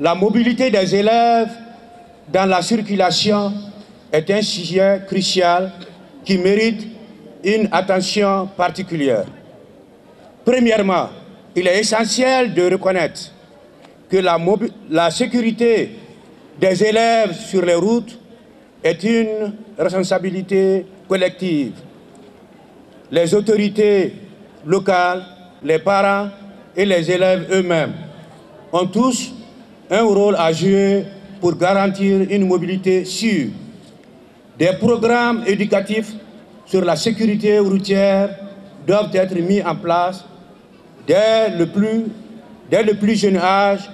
La mobilité des élèves dans la circulation est un sujet crucial qui mérite une attention particulière. Premièrement, il est essentiel de reconnaître que la, sécurité des élèves sur les routes est une responsabilité collective. Les autorités locales, les parents et les élèves eux-mêmes ont tous un rôle à jouer pour garantir une mobilité sûre. Des programmes éducatifs sur la sécurité routière doivent être mis en place dès le plus, jeune âge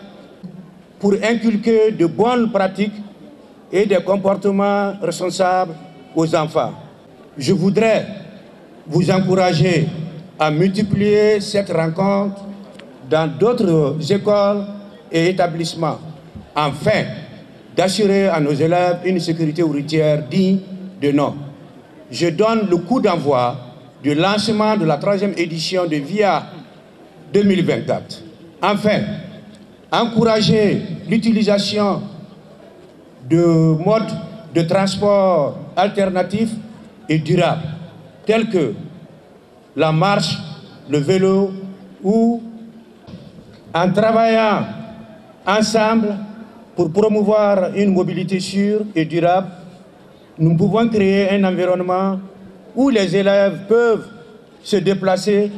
pour inculquer de bonnes pratiques et des comportements responsables aux enfants. Je voudrais vous encourager à multiplier cette rencontre dans d'autres écoles et établissements, afin d'assurer à nos élèves une sécurité routière digne de nom. Je donne le coup d'envoi du lancement de la troisième édition de VIA 2024. Enfin, encourager l'utilisation de modes de transport alternatifs et durables, tels que la marche, le vélo ou en travaillant ensemble pour promouvoir une mobilité sûre et durable, nous pouvons créer un environnement où les élèves peuvent se déplacer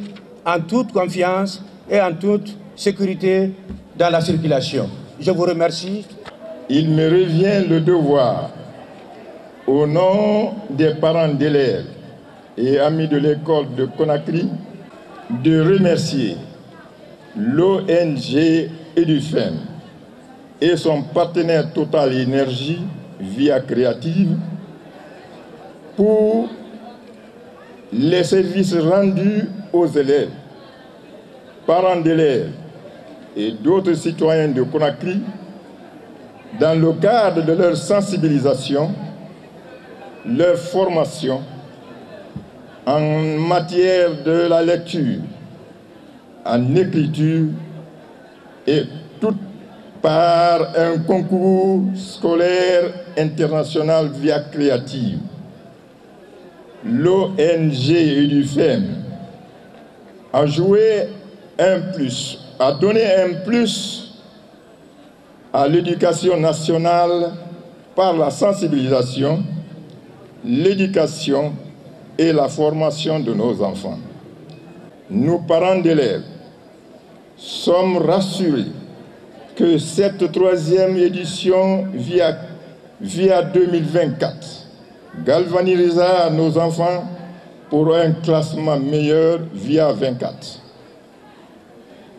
en toute confiance et en toute sécurité dans la circulation. Je vous remercie. Il me revient le devoir, au nom des parents d'élèves et amis de l'école de Conakry, de remercier l'ONG EduFem et son partenaire Total Énergie via Créative pour les services rendus aux élèves, parents d'élèves et d'autres citoyens de Conakry dans le cadre de leur sensibilisation, leur formation en matière de la lecture, en écriture et par un concours scolaire international via Créative. L'ONG UFM a joué un plus, a donné un plus à l'éducation nationale par la sensibilisation, l'éducation et la formation de nos enfants. Nous, parents d'élèves, sommes rassurés que cette troisième édition via, via 2024 galvanisera nos enfants pour un classement meilleur via 24.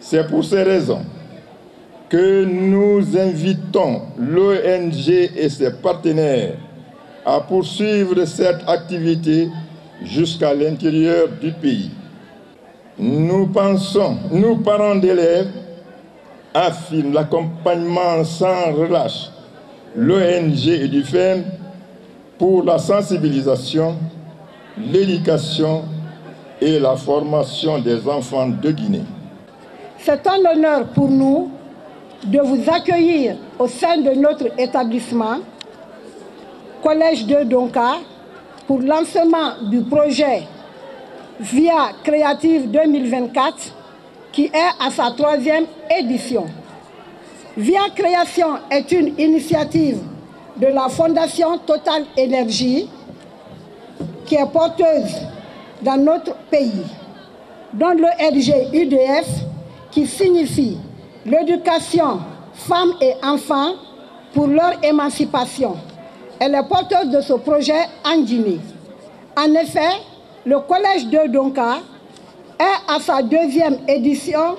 C'est pour ces raisons que nous invitons l'ONG et ses partenaires à poursuivre cette activité jusqu'à l'intérieur du pays. Nous pensons, nous parents d'élèves, affirment l'accompagnement sans relâche, l'ONG et du FEM pour la sensibilisation, l'éducation et la formation des enfants de Guinée. C'est un honneur pour nous de vous accueillir au sein de notre établissement, Collège de Donka, pour lancement du projet via Créative 2024 qui est à sa troisième édition. Via Création est une initiative de la Fondation Total Énergie qui est porteuse dans notre pays, dont le RG UDF qui signifie l'éducation femmes et enfants pour leur émancipation. Elle est porteuse de ce projet en Guinée. En effet, le Collège de Donka est à sa deuxième édition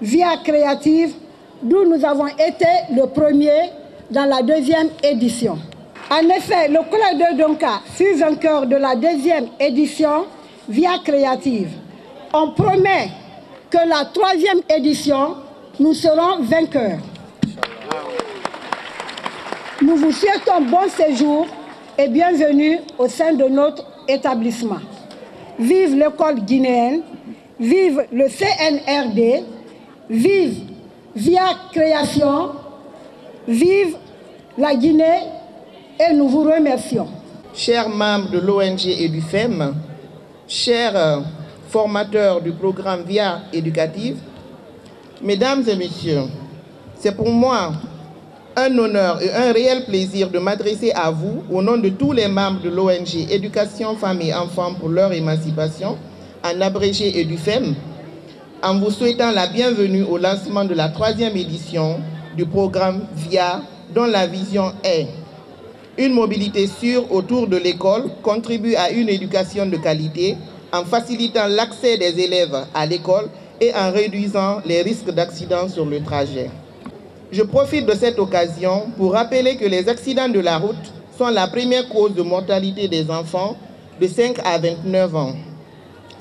via Créative, d'où nous avons été le premier dans la deuxième édition. En effet, le Collège de Donka fut vainqueur de la deuxième édition via Créative. On promet que la troisième édition, nous serons vainqueurs. Nous vous souhaitons bon séjour et bienvenue au sein de notre établissement. Vive l'école guinéenne, vive le CNRD, vive via création. Vive la Guinée. Et nous vous remercions. Chers membres de l'ONG et du FEM, chers formateurs du programme VIA éducative, mesdames et messieurs, c'est pour moi un honneur et un réel plaisir de m'adresser à vous au nom de tous les membres de l'ONG Éducation, Femmes et Enfants pour leur émancipation, en abrégé et du FEM, en vous souhaitant la bienvenue au lancement de la troisième édition du programme VIA, dont la vision est une mobilité sûre autour de l'école contribue à une éducation de qualité en facilitant l'accès des élèves à l'école et en réduisant les risques d'accidents sur le trajet. Je profite de cette occasion pour rappeler que les accidents de la route sont la première cause de mortalité des enfants de 5 à 29 ans.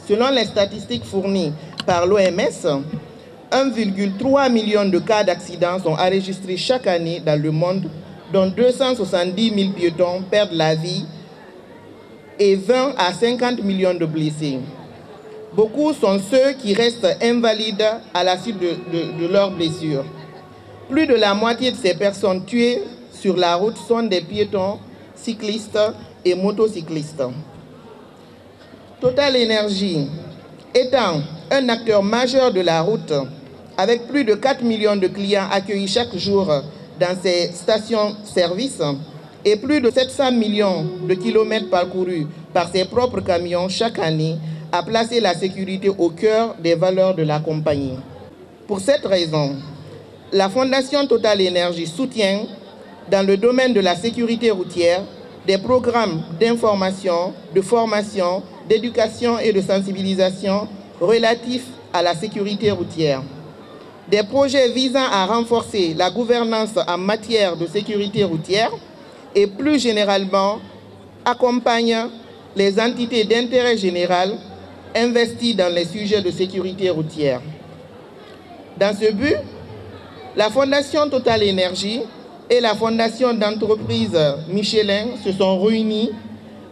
Selon les statistiques fournies par l'OMS, 1,3 million de cas d'accidents sont enregistrés chaque année dans le monde, dont 270 000 piétons perdent la vie et 20 à 50 millions de blessés. Beaucoup sont ceux qui restent invalides à la suite de, leurs blessures. Plus de la moitié de ces personnes tuées sur la route sont des piétons, cyclistes et motocyclistes. Total Energy étant un acteur majeur de la route, avec plus de 4 millions de clients accueillis chaque jour dans ses stations-service et plus de 700 millions de kilomètres parcourus par ses propres camions chaque année, a placé la sécurité au cœur des valeurs de la compagnie. Pour cette raison, la Fondation Total Énergie soutient, dans le domaine de la sécurité routière, des programmes d'information, de formation, d'éducation et de sensibilisation relatifs à la sécurité routière. Des projets visant à renforcer la gouvernance en matière de sécurité routière et plus généralement accompagnent les entités d'intérêt général investies dans les sujets de sécurité routière. Dans ce but, la Fondation Total Énergie et la Fondation d'entreprise Michelin se sont réunis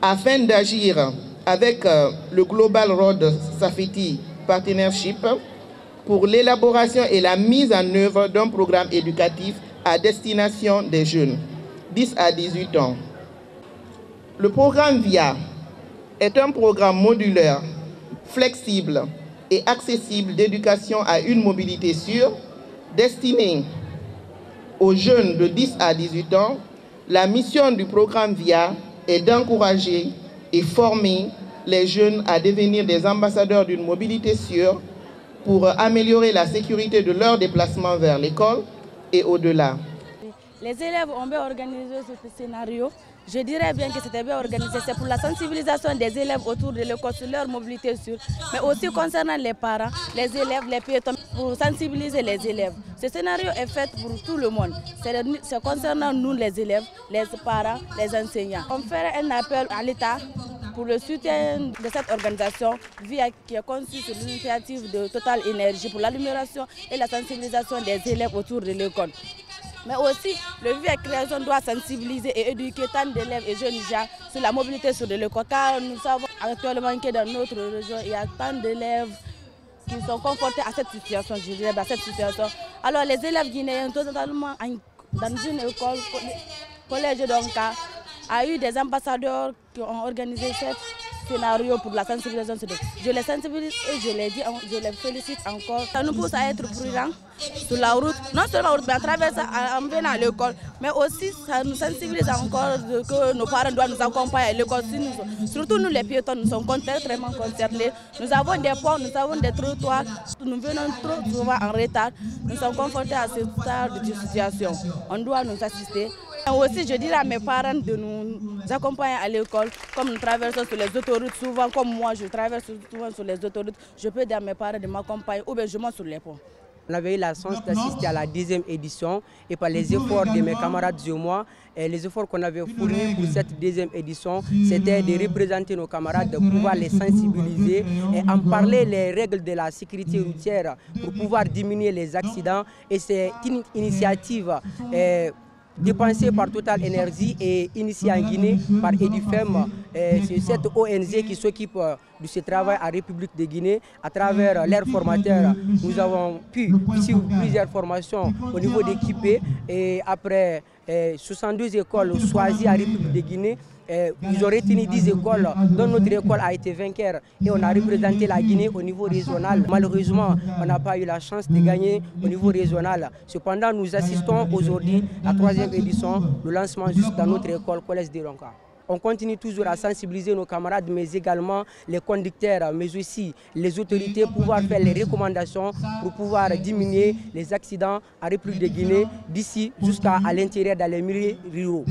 afin d'agir avec le Global Road Safety Partnership pour l'élaboration et la mise en œuvre d'un programme éducatif à destination des jeunes, 10 à 18 ans. Le programme VIA est un programme modulaire, flexible et accessible d'éducation à une mobilité sûre destiné aux jeunes de 10 à 18 ans. La mission du programme VIA est d'encourager et former les jeunes à devenir des ambassadeurs d'une mobilité sûre pour améliorer la sécurité de leur déplacement vers l'école et au-delà. Les élèves ont bien organisé ce scénario. Je dirais bien que c'était bien organisé. C'est pour la sensibilisation des élèves autour de l'école sur leur mobilité sûre, mais aussi concernant les parents, les élèves, les piétons, pour sensibiliser les élèves. Ce scénario est fait pour tout le monde. C'est concernant nous les élèves, les parents, les enseignants. On fait un appel à l'État pour le soutien de cette organisation VIA qui est conçue sur l'initiative de Total Énergie pour l'amélioration et la sensibilisation des élèves autour de l'école. Mais aussi, le VIA Création doit sensibiliser et éduquer tant d'élèves et jeunes gens sur la mobilité sur l'école. Car nous savons actuellement que dans notre région, il y a tant d'élèves qui sont confrontés à cette situation, je dirais, à cette situation. Alors les élèves guinéens, totalement dans une école, collège donc, a eu des ambassadeurs qui ont organisé ce scénario pour la sensibilisation. Je les sensibilise et je les dis, je les félicite encore. Ça nous pousse à être prudents sur la route, non seulement à travers en venant à l'école, mais aussi ça nous sensibilise encore que nos parents doivent nous accompagner à l'école. Surtout nous les piétons, nous sommes extrêmement concernés. Nous avons des ponts, nous avons des trottoirs, nous venons trop souvent en retard. Nous sommes confrontés à ce stade de situation. On doit nous assister. Aussi, je dirais à mes parents de nous accompagner à l'école, comme nous traversons sur les autoroutes, souvent comme moi, je traverse souvent sur les autoroutes, je peux dire à mes parents de m'accompagner ou bien je monte sur les ponts. On avait eu la chance d'assister à la deuxième édition et par les efforts de mes camarades et moi, et les efforts qu'on avait fournis pour cette deuxième édition, c'était de représenter nos camarades, de pouvoir les sensibiliser et en parler les règles de la sécurité routière pour pouvoir diminuer les accidents. Et c'est une initiative dépensé par Total Energy et initié en Guinée par Edufem. C'est cette ONG qui s'occupe de ce travail en République de Guinée. À travers leurs formateurs, nous avons pu suivre plusieurs formations au niveau d'équipés et après 62 écoles choisies en République de Guinée, ils ont retenu 10 écoles, dont notre école a été vainqueur et on a représenté la Guinée au niveau régional. Malheureusement, on n'a pas eu la chance de gagner au niveau régional. Cependant, nous assistons aujourd'hui à la troisième édition, le lancement juste dans notre école Collège de Ronca. On continue toujours à sensibiliser nos camarades, mais également les conducteurs, mais aussi les autorités, pour pouvoir faire les recommandations pour pouvoir diminuer les accidents en République de Guinée d'ici jusqu'à l'intérieur dans les milieux ruraux.